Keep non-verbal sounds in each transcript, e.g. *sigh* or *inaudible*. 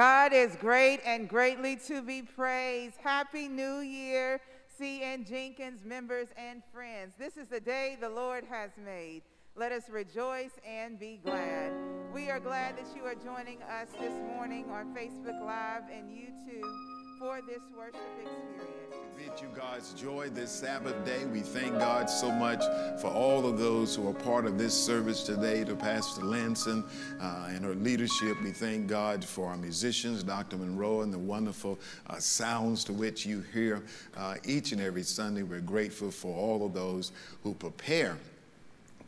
God is great and greatly to be praised. Happy New Year, C.N. Jenkins members and friends. This is the day the Lord has made. Let us rejoice and be glad. We are glad that you are joining us this morning on Facebook Live and YouTube for this worship experience bid you God's joy this Sabbath day. We thank God so much for all of those who are part of this service today, to Pastor Lanson uh, and her leadership. We thank God for our musicians, Dr. Monroe, and the wonderful uh, sounds to which you hear uh, each and every Sunday. We're grateful for all of those who prepare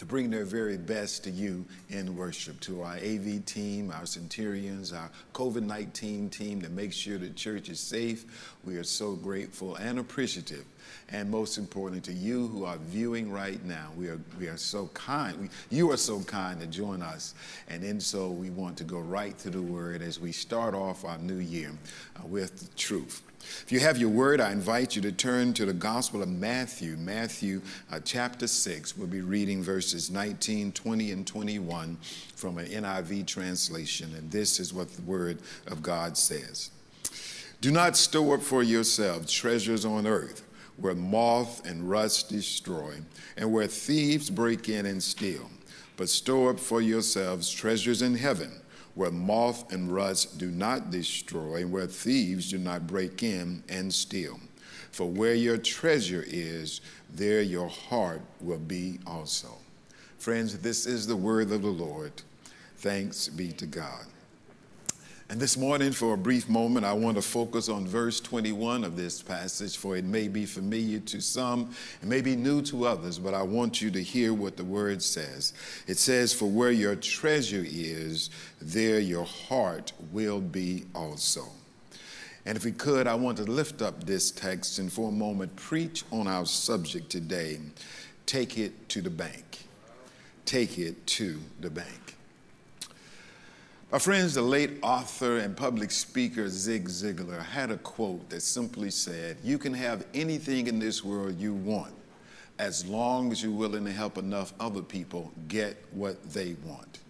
to bring their very best to you in worship. To our AV team, our Centurions, our COVID 19 team that makes sure the church is safe, we are so grateful and appreciative. And most importantly, to you who are viewing right now, we are, we are so kind. We, you are so kind to join us. And in so, we want to go right to the word as we start off our new year uh, with the truth. If you have your word, I invite you to turn to the Gospel of Matthew, Matthew uh, chapter 6. We'll be reading verses 19, 20, and 21 from an NIV translation. And this is what the word of God says Do not store up for yourselves treasures on earth where moth and rust destroy, and where thieves break in and steal. But store up for yourselves treasures in heaven where moth and rust do not destroy, and where thieves do not break in and steal. For where your treasure is, there your heart will be also. Friends, this is the word of the Lord. Thanks be to God. And this morning, for a brief moment, I want to focus on verse 21 of this passage, for it may be familiar to some, it may be new to others, but I want you to hear what the word says. It says, For where your treasure is, there your heart will be also. And if we could, I want to lift up this text and for a moment preach on our subject today. Take it to the bank. Take it to the bank. My friends, the late author and public speaker Zig Ziglar had a quote that simply said, You can have anything in this world you want as long as you're willing to help enough other people get what they want.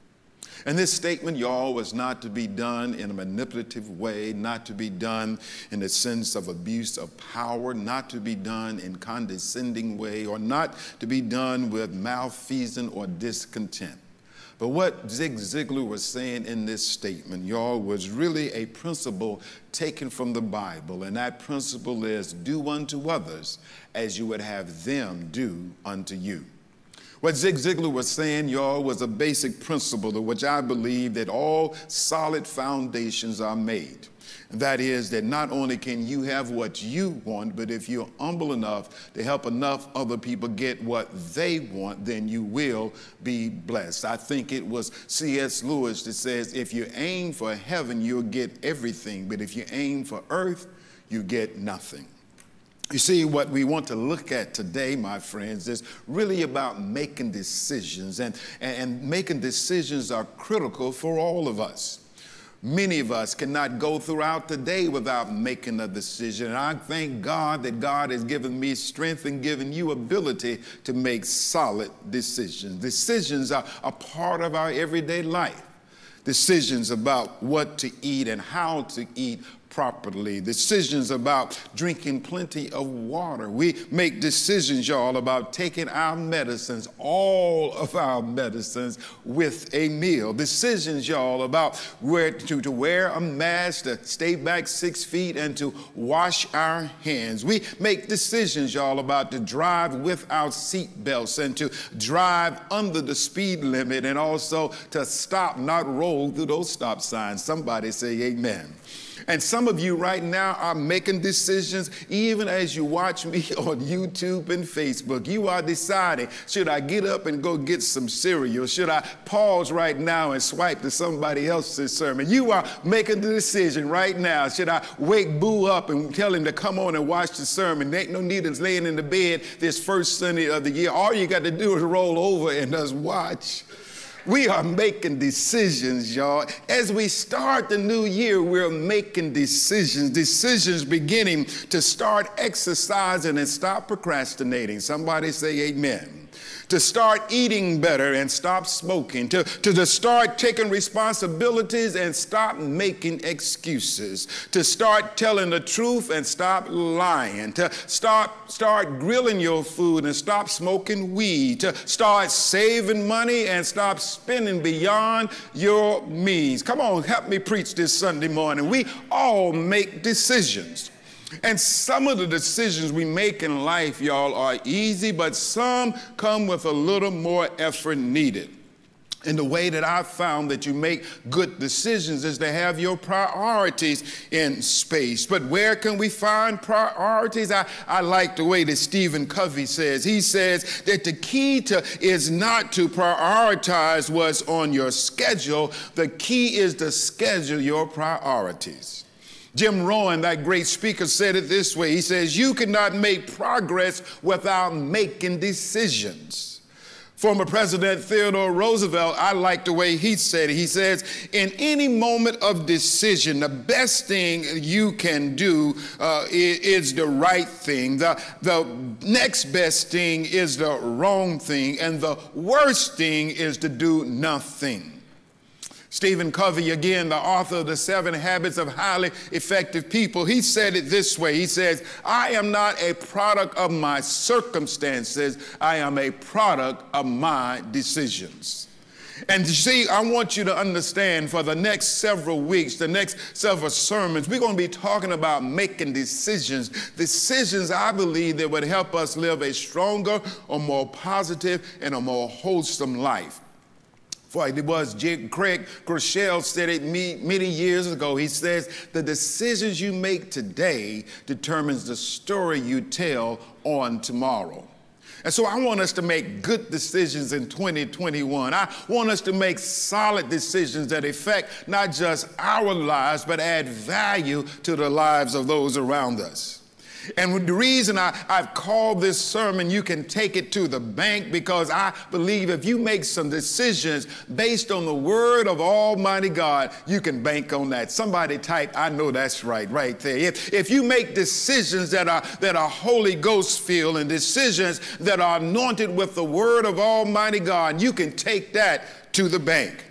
And this statement, y'all, was not to be done in a manipulative way, not to be done in the sense of abuse of power, not to be done in condescending way, or not to be done with malfeasance or discontent. But what Zig Ziglar was saying in this statement, y'all, was really a principle taken from the Bible. And that principle is do unto others as you would have them do unto you. What Zig Ziglar was saying, y'all, was a basic principle to which I believe that all solid foundations are made. That is, that not only can you have what you want, but if you're humble enough to help enough other people get what they want, then you will be blessed. I think it was C.S. Lewis that says, if you aim for heaven, you'll get everything, but if you aim for earth, you get nothing. You see, what we want to look at today, my friends, is really about making decisions, and, and making decisions are critical for all of us. Many of us cannot go throughout the day without making a decision. And I thank God that God has given me strength and given you ability to make solid decisions. Decisions are a part of our everyday life. Decisions about what to eat and how to eat properly, decisions about drinking plenty of water. We make decisions, y'all, about taking our medicines, all of our medicines, with a meal. Decisions, y'all, about where to, to wear a mask, to stay back six feet, and to wash our hands. We make decisions, y'all, about to drive without seat belts and to drive under the speed limit and also to stop, not roll through those stop signs. Somebody say amen. And some of you right now are making decisions even as you watch me *laughs* on YouTube and Facebook. You are deciding should I get up and go get some cereal? Should I pause right now and swipe to somebody else's sermon? You are making the decision right now. Should I wake Boo up and tell him to come on and watch the sermon? There ain't no need of laying in the bed this first Sunday of the year. All you got to do is roll over and just watch. We are making decisions, y'all. As we start the new year, we're making decisions, decisions beginning to start exercising and stop procrastinating. Somebody say amen to start eating better and stop smoking, to, to, to start taking responsibilities and stop making excuses, to start telling the truth and stop lying, to start, start grilling your food and stop smoking weed, to start saving money and stop spending beyond your means. Come on, help me preach this Sunday morning. We all make decisions. And some of the decisions we make in life, y'all, are easy, but some come with a little more effort needed. And the way that I've found that you make good decisions is to have your priorities in space. But where can we find priorities? I, I like the way that Stephen Covey says. He says that the key to is not to prioritize what's on your schedule. The key is to schedule your priorities. Jim Rohn, that great speaker, said it this way He says, You cannot make progress without making decisions. Former President Theodore Roosevelt, I like the way he said it. He says, In any moment of decision, the best thing you can do uh, is the right thing. The, the next best thing is the wrong thing. And the worst thing is to do nothing. Stephen Covey, again, the author of The Seven Habits of Highly Effective People, he said it this way He says, I am not a product of my circumstances, I am a product of my decisions. And you see, I want you to understand for the next several weeks, the next several sermons, we're going to be talking about making decisions. Decisions, I believe, that would help us live a stronger, a more positive, and a more wholesome life. It was Craig Groeschel said it many years ago. He says, the decisions you make today determines the story you tell on tomorrow. And so I want us to make good decisions in 2021. I want us to make solid decisions that affect not just our lives, but add value to the lives of those around us. And the reason I, I've called this sermon, you can take it to the bank, because I believe if you make some decisions based on the word of Almighty God, you can bank on that. Somebody type, I know that's right, right there. If, if you make decisions that are, that are Holy Ghost filled and decisions that are anointed with the word of Almighty God, you can take that to the bank.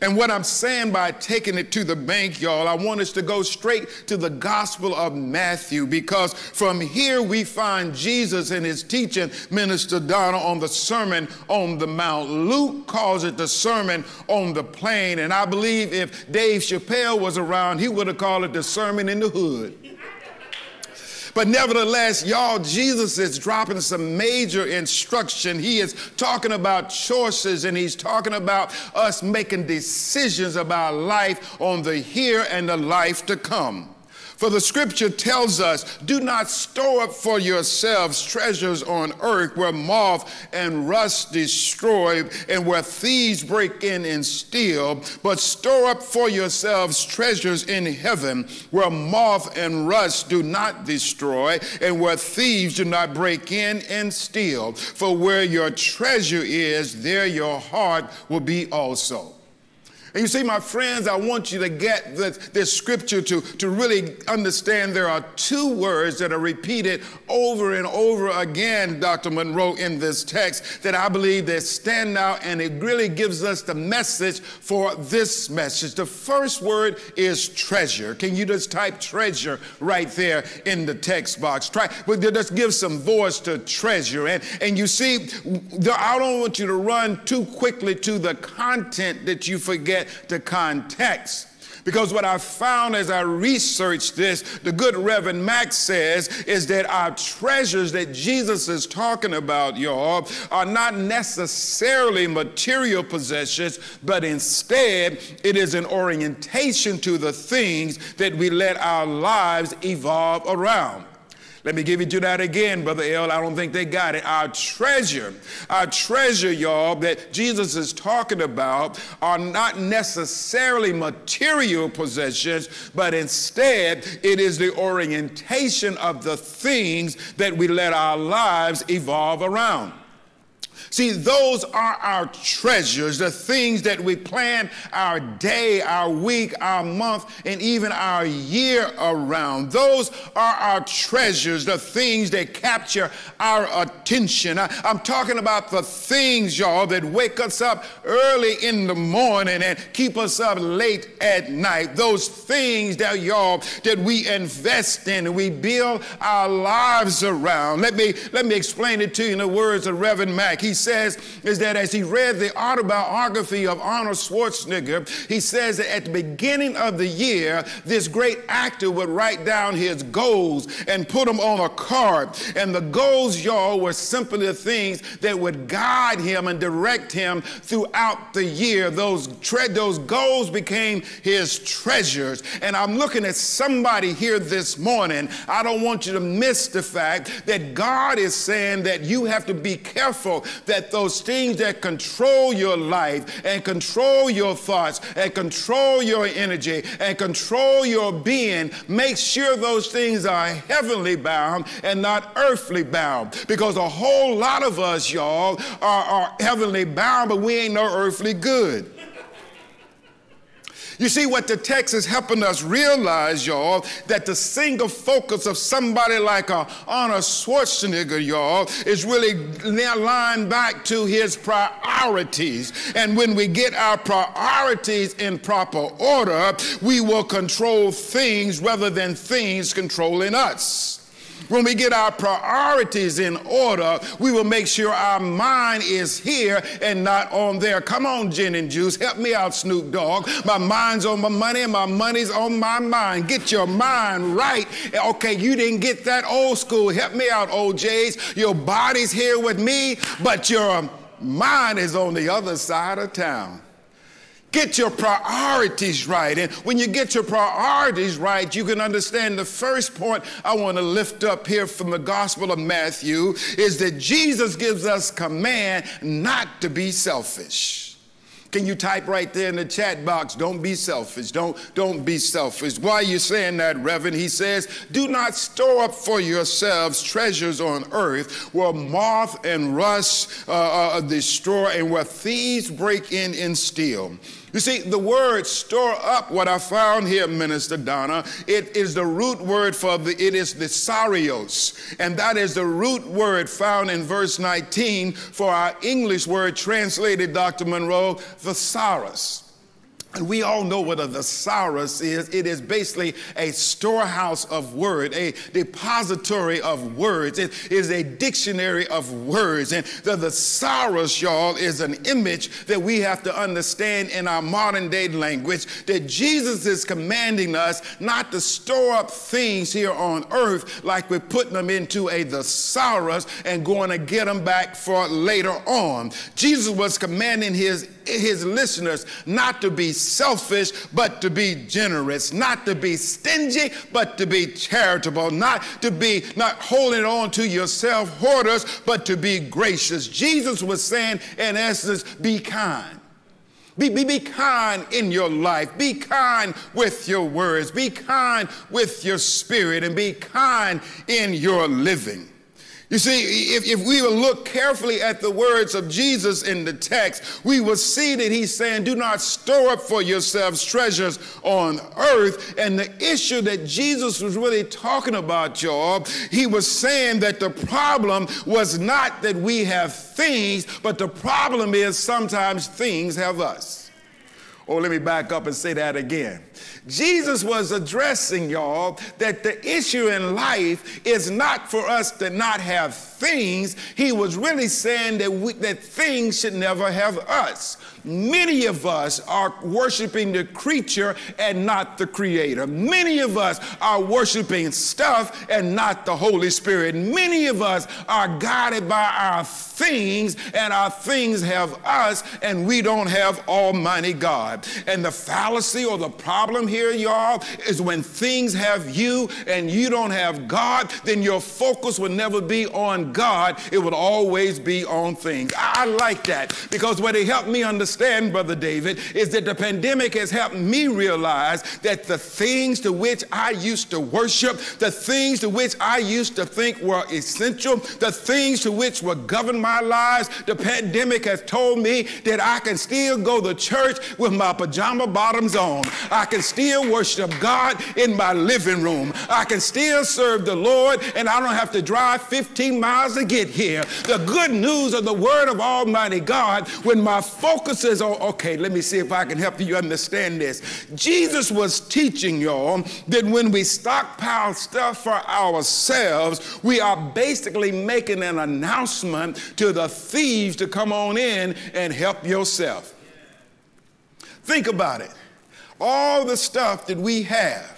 And what I'm saying by taking it to the bank, y'all, I want us to go straight to the Gospel of Matthew because from here we find Jesus and his teaching, Minister Donna, on the Sermon on the Mount. Luke calls it the Sermon on the Plain. And I believe if Dave Chappelle was around, he would have called it the Sermon in the Hood. But nevertheless, y'all, Jesus is dropping some major instruction. He is talking about choices and he's talking about us making decisions about life on the here and the life to come. For the scripture tells us, do not store up for yourselves treasures on earth where moth and rust destroy and where thieves break in and steal, but store up for yourselves treasures in heaven where moth and rust do not destroy and where thieves do not break in and steal. For where your treasure is, there your heart will be also. And you see, my friends, I want you to get this, this, scripture to, to really understand there are two words that are repeated over and over again, Dr. Monroe, in this text that I believe that stand out and it really gives us the message for this message. The first word is treasure. Can you just type treasure right there in the text box? Try, but just give some voice to treasure. And, and you see, I don't want you to run too quickly to the content that you forget to context. Because what I found as I researched this, the good Reverend Max says, is that our treasures that Jesus is talking about, y'all, are not necessarily material possessions, but instead it is an orientation to the things that we let our lives evolve around. Let me give it to that again, Brother L. I don't think they got it. Our treasure, our treasure, y'all, that Jesus is talking about are not necessarily material possessions, but instead it is the orientation of the things that we let our lives evolve around. See, those are our treasures, the things that we plan our day, our week, our month, and even our year around. Those are our treasures, the things that capture our attention. I, am talking about the things, y'all, that wake us up early in the morning and keep us up late at night. Those things that, y'all, that we invest in and we build our lives around. Let me, let me explain it to you in the words of Reverend Mack. He says is that as he read the autobiography of Arnold Schwarzenegger, he says that at the beginning of the year, this great actor would write down his goals and put them on a card. And the goals, y'all, were simply the things that would guide him and direct him throughout the year. Those, those goals became his treasures. And I'm looking at somebody here this morning. I don't want you to miss the fact that God is saying that you have to be careful that those things that control your life and control your thoughts and control your energy and control your being, make sure those things are heavenly bound and not earthly bound. Because a whole lot of us, y'all, are, are heavenly bound, but we ain't no earthly good. You see, what the text is helping us realize, y'all, that the single focus of somebody like a Arnold Schwarzenegger, y'all, is really now lined back to his priorities. And when we get our priorities in proper order, we will control things rather than things controlling us. When we get our priorities in order, we will make sure our mind is here and not on there. Come on, gin and juice. Help me out, Snoop Dogg. My mind's on my money and my money's on my mind. Get your mind right. Okay, you didn't get that old school. Help me out, O'Jays. Your body's here with me, but your mind is on the other side of town. Get your priorities right. And when you get your priorities right, you can understand the first point I want to lift up here from the Gospel of Matthew is that Jesus gives us command not to be selfish. Can you type right there in the chat box? Don't be selfish. Don't, don't be selfish. Why are you saying that, Reverend? He says, Do not store up for yourselves treasures on earth where moth and rust uh, uh, destroy and where thieves break in and steal. You see, the word store up, what I found here, Minister Donna, it is the root word for the, it is thesauros. And that is the root word found in verse 19 for our English word translated, Dr. Monroe, thesaurus. And we all know what a thesaurus is. It is basically a storehouse of word, a depository of words. It is a dictionary of words. And the thesaurus, y'all, is an image that we have to understand in our modern day language that Jesus is commanding us not to store up things here on earth like we're putting them into a thesaurus and going to get them back for later on. Jesus was commanding his his listeners not to be selfish, but to be generous, not to be stingy, but to be charitable, not to be not holding on to yourself hoarders, but to be gracious. Jesus was saying, in essence, be kind. Be, be, be kind in your life. Be kind with your words. Be kind with your spirit and be kind in your living. You see, if, if we will look carefully at the words of Jesus in the text, we will see that he's saying, Do not store up for yourselves treasures on earth. And the issue that Jesus was really talking about, y'all, he was saying that the problem was not that we have things, but the problem is sometimes things have us. Oh, let me back up and say that again. Jesus was addressing, y'all, that the issue in life is not for us to not have things. He was really saying that, we, that things should never have us. Many of us are worshiping the creature and not the creator. Many of us are worshiping stuff and not the Holy Spirit. Many of us are guided by our things and our things have us and we don't have Almighty God. And the fallacy or the problem here, y'all, is when things have you and you don't have God, then your focus will never be on God. It would always be on things. I like that because what it helped me understand Brother David, is that the pandemic has helped me realize that the things to which I used to worship, the things to which I used to think were essential, the things to which were govern my lives, the pandemic has told me that I can still go to church with my pajama bottoms on. I can still worship God in my living room. I can still serve the Lord and I don't have to drive 15 miles to get here. The good news of the word of Almighty God, when my focus is on, okay, let me see if I can help you understand this. Jesus was teaching y'all that when we stockpile stuff for ourselves, we are basically making an announcement to the thieves to come on in and help yourself. Think about it. All the stuff that we have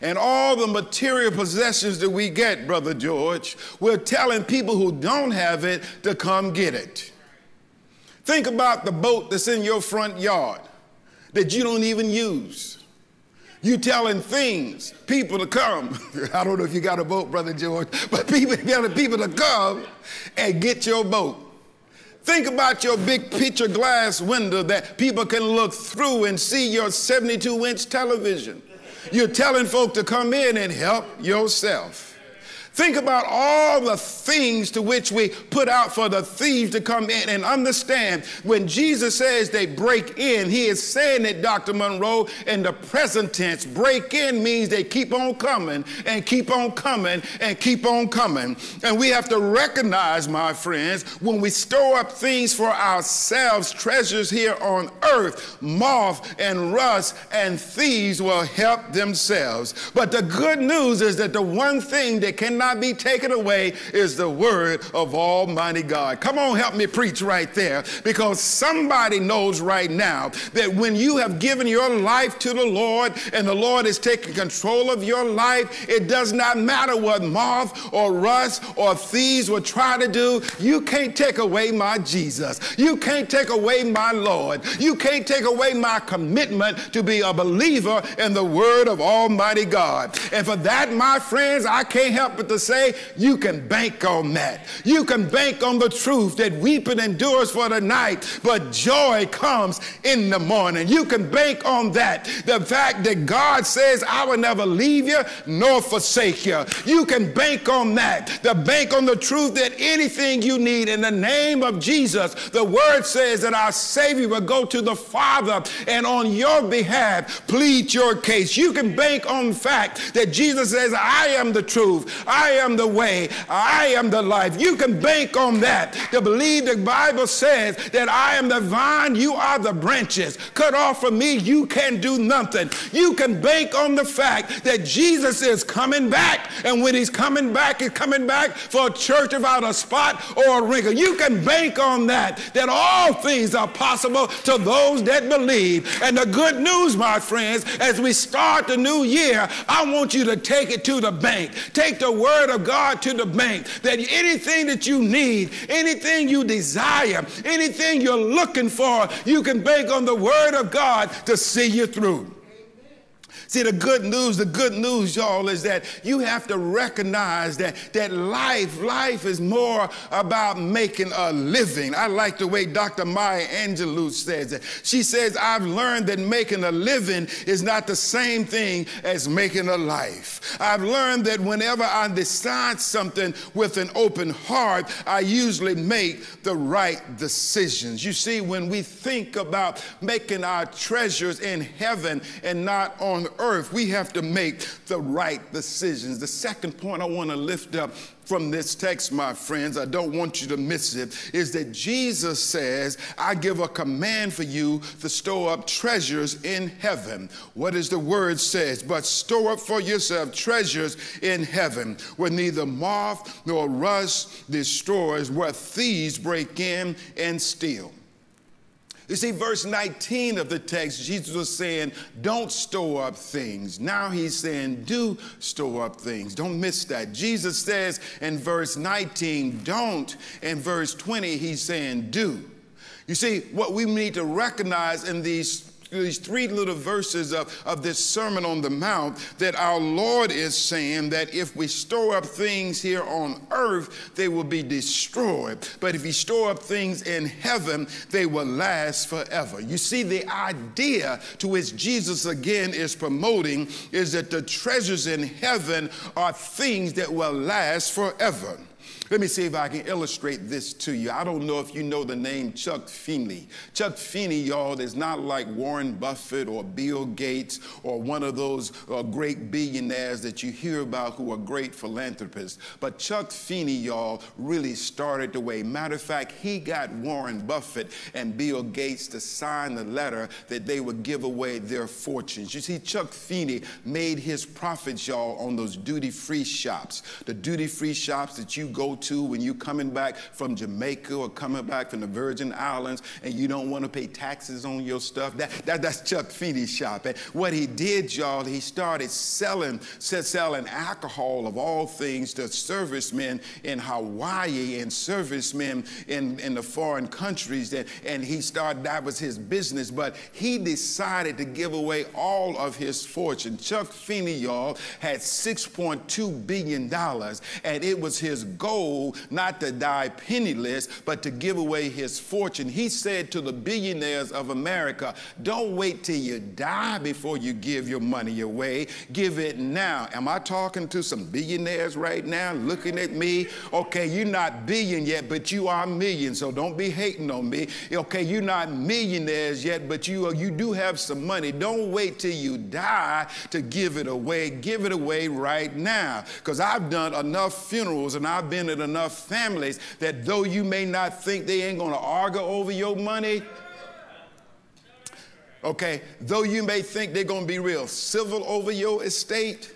and all the material possessions that we get, Brother George, we're telling people who don't have it to come get it. Think about the boat that's in your front yard that you don't even use. You telling things, people to come. *laughs* I don't know if you got a boat, Brother George, *laughs* but people telling people to come and get your boat. Think about your big picture glass window that people can look through and see your 72 inch television. You're telling folk to come in and help yourself. Think about all the things to which we put out for the thieves to come in and understand when Jesus says they break in, he is saying it, Dr. Monroe, in the present tense. Break in means they keep on coming and keep on coming and keep on coming. And we have to recognize, my friends, when we store up things for ourselves, treasures here on earth, moth and rust and thieves will help themselves. But the good news is that the one thing that cannot cannot be taken away is the word of Almighty God. Come on, help me preach right there because somebody knows right now that when you have given your life to the Lord and the Lord is taking control of your life, it does not matter what moth or rust or thieves will try to do. You can't take away my Jesus. You can't take away my Lord. You can't take away my commitment to be a believer in the word of Almighty God. And for that, my friends, I can't help but to to say, you can bank on that. You can bank on the truth that weeping endures for the night, but joy comes in the morning. You can bank on that. The fact that God says, I will never leave you nor forsake you. You can bank on that. The bank on the truth that anything you need in the name of Jesus, the word says that our Savior will go to the Father and on your behalf plead your case. You can bank on the fact that Jesus says, I am the truth. I I am the way, I am the life. You can bank on that to believe the Bible says that I am the vine, you are the branches. Cut off from me, you can do nothing. You can bank on the fact that Jesus is coming back, and when he's coming back, he's coming back for a church without a spot or a wrinkle. You can bank on that, that all things are possible to those that believe. And the good news, my friends, as we start the new year, I want you to take it to the bank. Take the word of God to the bank that anything that you need, anything you desire, anything you're looking for, you can bank on the word of God to see you through. See, the good news, the good news, y'all, is that you have to recognize that, that life, life is more about making a living. I like the way Dr. Maya Angelou says it. She says, I've learned that making a living is not the same thing as making a life. I've learned that whenever I decide something with an open heart, I usually make the right decisions. You see, when we think about making our treasures in heaven and not on earth, we have to make the right decisions. The second point I want to lift up from this text, my friends, I don't want you to miss it, is that Jesus says, I give a command for you to store up treasures in heaven. What is the word says? But store up for yourself treasures in heaven, where neither moth nor rust destroys, where thieves break in and steal. You see, verse 19 of the text, Jesus was saying, Don't store up things. Now he's saying, Do store up things. Don't miss that. Jesus says in verse 19, Don't. In verse 20, he's saying, Do. You see, what we need to recognize in these these three little verses of, of this Sermon on the Mount that our Lord is saying that if we store up things here on earth, they will be destroyed. But if you store up things in heaven, they will last forever. You see, the idea to which Jesus again is promoting is that the treasures in heaven are things that will last forever. Let me see if I can illustrate this to you. I don't know if you know the name Chuck Feeney. Chuck Feeney, y'all, is not like Warren Buffett or Bill Gates or one of those uh, great billionaires that you hear about who are great philanthropists. But Chuck Feeney, y'all, really started the way. Matter of fact, he got Warren Buffett and Bill Gates to sign the letter that they would give away their fortunes. You see, Chuck Feeney made his profits, y'all, on those duty free shops. The duty free shops that you go to when you're coming back from Jamaica or coming back from the Virgin Islands and you don't want to pay taxes on your stuff. That, that, that's Chuck Feeney's shop. And what he did, y'all, he started selling, selling alcohol of all things to servicemen in Hawaii and servicemen in, in the foreign countries. And, and he started, that was his business, but he decided to give away all of his fortune. Chuck Feeney, y'all, had $6.2 billion, and it was his goal not to die penniless, but to give away his fortune. He said to the billionaires of America, don't wait till you die before you give your money away. Give it now. Am I talking to some billionaires right now looking at me? Okay, you're not billion yet, but you are million, so don't be hating on me. Okay, you're not millionaires yet, but you, you do have some money. Don't wait till you die to give it away. Give it away right now. Because I've done enough funerals and I've been enough families that though you may not think they ain't to argue over your money, okay, though you may think they're to be real civil over your estate,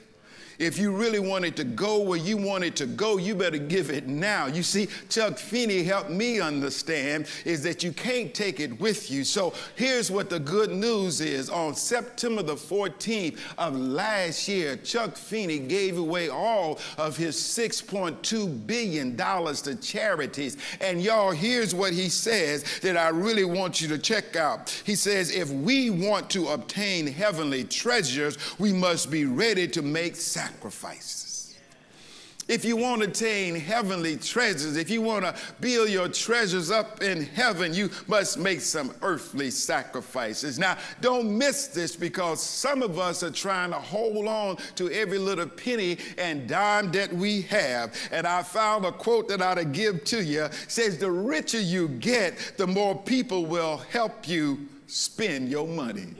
if you really want it to go where you want it to go, you better give it now. You see, Chuck Feeney helped me understand is that you can't take it with you. So here's what the good news is. On September the 14th of last year, Chuck Feeney gave away all of his $6.2 billion to charities. And y'all, here's what he says that I really want you to check out. He says, if we want to obtain heavenly treasures, we must be ready to make sacrifices sacrifices. If you want to attain heavenly treasures, if you want to build your treasures up in heaven, you must make some earthly sacrifices. Now, don't miss this because some of us are trying to hold on to every little penny and dime that we have. And I found a quote that I ought to give to you. It says, the richer you get, the more people will help you spend your money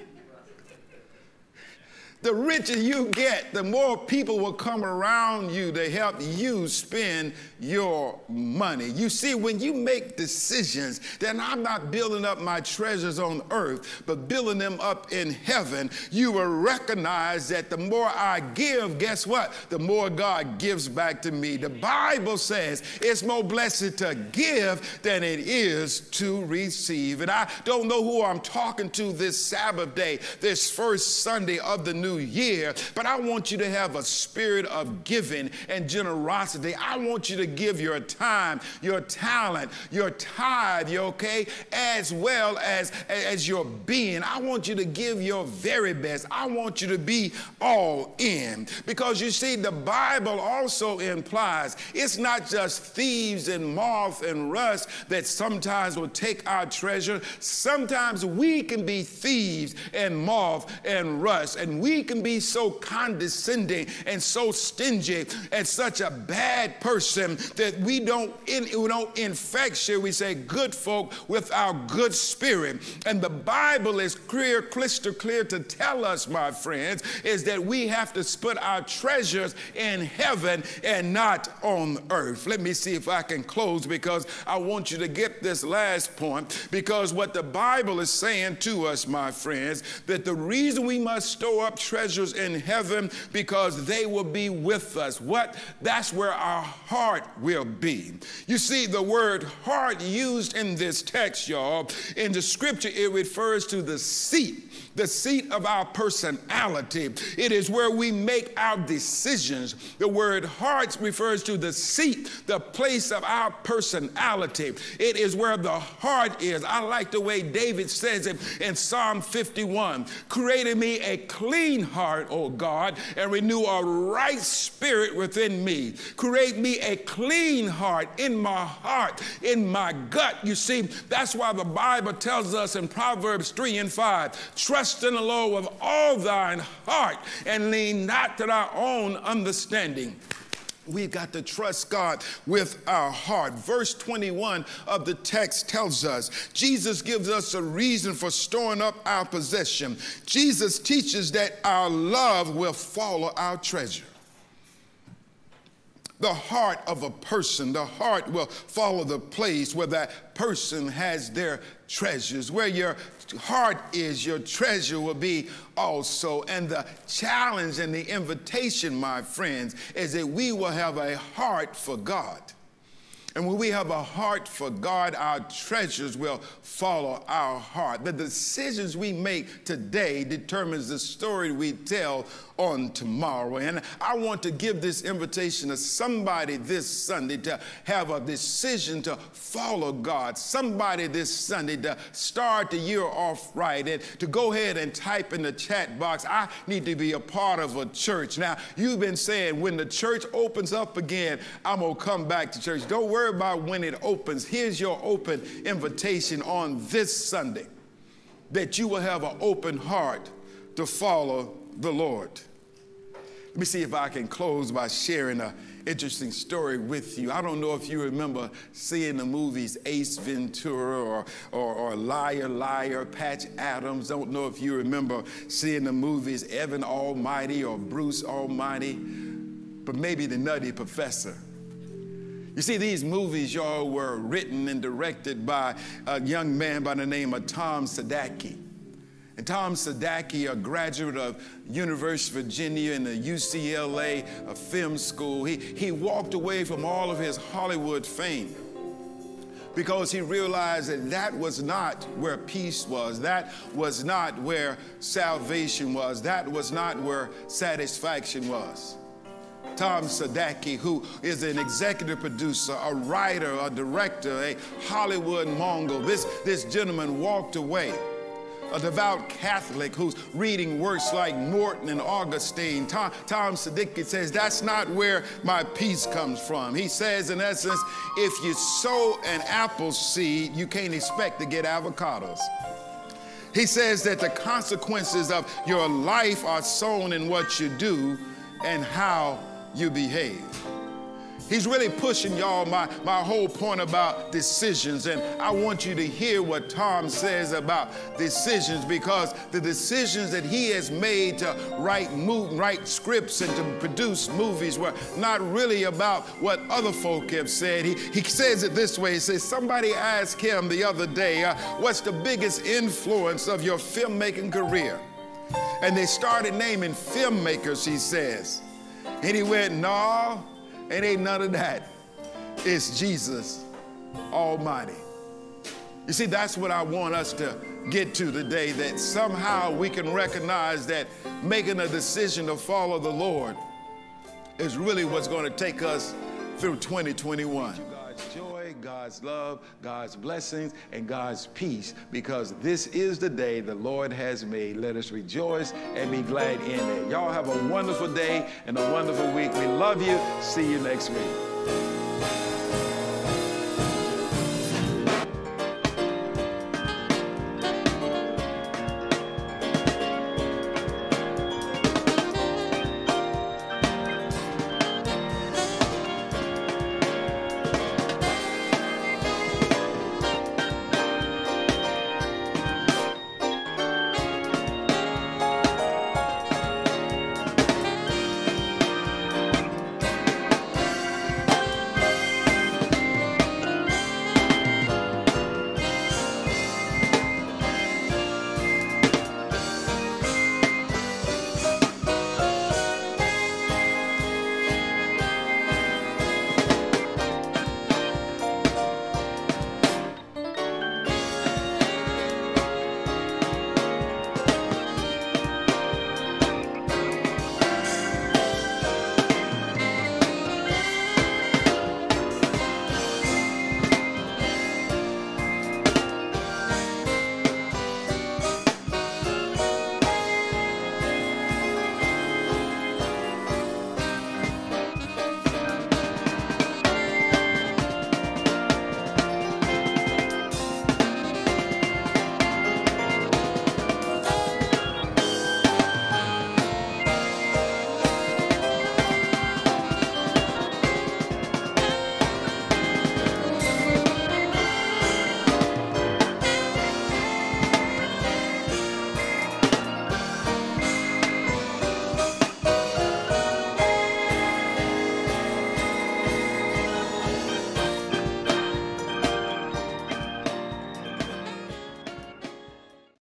the richer you get, the more people will come around you to help you spend your money. You see, when you make decisions, then I'm not building up my treasures on earth, but building them up in heaven, you will recognize that the more I give, guess what? The more God gives back to me. The Bible says it's more blessed to give than it is to receive. And I don't know who I'm talking to this Sabbath day, this first Sunday of the new new year, but I want you to have a spirit of giving and generosity. I want you to give your time, your talent, your tithe, okay, as well as, as your being. I want you to give your very best. I want you to be all in. Because you see, the Bible also implies it's not just thieves and moth and rust that sometimes will take our treasure. Sometimes we can be thieves and moth and rust, and we can be so condescending and so stingy and such a bad person that we don't, in, we don't infect, shall we say, good folk with our good spirit. And the Bible is clear, crystal clear to tell us, my friends, is that we have to put our treasures in heaven and not on earth. Let me see if I can close because I want you to get this last point because what the Bible is saying to us, my friends, that the reason we must store up treasures in heaven because they will be with us. What? That's where our heart will be. You see, the word heart used in this text, y'all, in the scripture, it refers to the seat the seat of our personality. It is where we make our decisions. The word heart refers to the seat, the place of our personality. It is where the heart is. I like the way David says it in Psalm 51 Created me a clean heart, O God, and renew a right spirit within me. Create me a clean heart in my heart, in my gut. You see, that's why the Bible tells us in Proverbs 3 and 5 trust in the Lord with all thine heart and lean not to thy own understanding. We've got to trust God with our heart. Verse 21 of the text tells us Jesus gives us a reason for storing up our possession. Jesus teaches that our love will follow our treasure the heart of a person. The heart will follow the place where that person has their treasures. Where your heart is, your treasure will be also. And the challenge and the invitation, my friends, is that we will have a heart for God. And when we have a heart for God, our treasures will follow our heart. The decisions we make today determines the story we tell on tomorrow. And I want to give this invitation to somebody this Sunday to have a decision to follow God. Somebody this Sunday to start the year off right and to go ahead and type in the chat box, I need to be a part of a church. Now, you've been saying when the church opens up again, I'm going to come back to church. Don't worry about when it opens. Here's your open invitation on this Sunday that you will have an open heart to follow the Lord. Let me see if I can close by sharing an interesting story with you. I don't know if you remember seeing the movies Ace Ventura or, or, or Liar, Liar, Patch Adams. Don't know if you remember seeing the movies Evan Almighty or Bruce Almighty, but maybe The Nutty Professor. You see, these movies, y'all, were written and directed by a young man by the name of Tom Shadyac. And Tom Shadyac, a graduate of University of Virginia and the UCLA film school, he, he walked away from all of his Hollywood fame because he realized that that was not where peace was. That was not where salvation was. That was not where satisfaction was. Tom Shadyac, who is an executive producer, a writer, a director, a Hollywood Mongol. This, this gentleman walked away a devout Catholic who's reading works like Merton and Augustine. Tom, Tom says, That's not where my peace comes from. He says, in essence, if you sow an apple seed, you can't expect to get avocados. He says that the consequences of your life are sown in what you do and how you behave. He's really pushing y'all my, my whole point about decisions. And I want you to hear what Tom says about decisions because the decisions that he has made to write, move, write scripts and to produce movies were not really about what other folk have said. He, he says it this way He says, Somebody asked him the other day, uh, What's the biggest influence of your filmmaking career? And they started naming filmmakers, he says. And he went, No, it ain't none of that. It's Jesus Almighty. You see, that's what I want us to get to today that somehow we can recognize that making a decision to follow the Lord is really what's going to take us through 2021. God's love, God's blessings, and God's peace because this is the day the Lord has made. Let us rejoice and be glad in it. Y'all have a wonderful day and a wonderful week. We love you. See you next week.